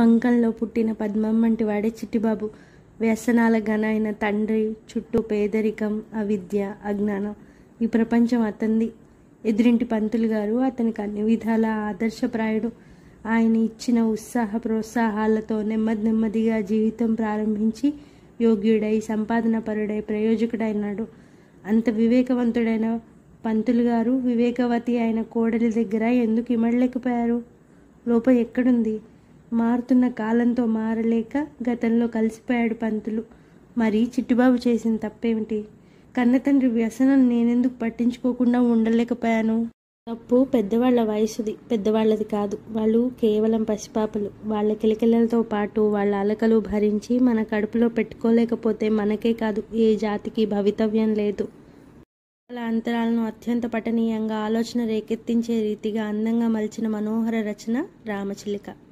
పంకంలో పుట్టిన పద్మమ్మంటి వాడే చిట్టిబాబు. వ్యసనాల గన అయిన తండ్రి చుట్టూ పేదరికం అవిద్య అజ్ఞానం. ఈ ప్రపంచం అతంది. ఎదురింటి పంతులు గారు అతనికి అన్ని విధాల ఆదర్శప్రాయుడు. ఆయన ఇచ్చిన ఉత్సాహ ప్రోత్సాహాలతో నెమ్మది నెమ్మదిగా జీవితం ప్రారంభించి యోగ్యుడై సంపాదన పరుడై ప్రయోజకుడైనాడు. అంత వివేకవంతుడైన పంతులు గారు వివేకవతి అయిన కోడలి దగ్గర ఎందుకు ఇమడలేకపోయారు? లోపం ఎక్కడుంది? మారుతున్న కాలంతో మారలేక గతంలో కలిసిపోయాడు పంతులు. మరి చిట్టుబాబు చేసిన తప్పేమిటి? కన్నతండ్రి వ్యసనం నేనెందుకు పట్టించుకోకుండా ఉండలేకపోయాను? తప్పు పెద్దవాళ్ళ వయసుది పెద్దవాళ్ళది కాదు. వాళ్ళు కేవలం పసిపాపలు. వాళ్ళ కిలకిలలతో పాటు వాళ్ళ అలకలు భరించి మన కడుపులో పెట్టుకోలేకపోతే మనకే కాదు ఏ జాతికి భవితవ్యం లేదు. వాళ్ళ అంతరాలను అత్యంత పఠనీయంగా ఆలోచన రేకెత్తించే రీతిగా అందంగా మలిచిన మనోహర రచన రామచిలిక.